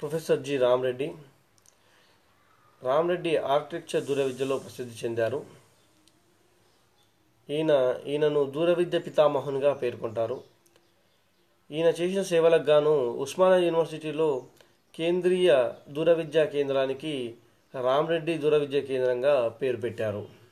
Professor G Ramareddy. Ramareddy architecture దూర విద్యలో ప్రసిద్ధి చెందారు. ఈయన ఈయనను దూర విద్య పితామహునిగా పేర్కొంటారు. ఈయన చేసిన సేవలకు గాను ఉస్మానియా యూనివర్సిటీలో కేంద్రీయ దూర విద్యా కేంద్రానికి రామరెడ్డి దూర విద్యా కేంద్రంగా పేరు పెట్టారు.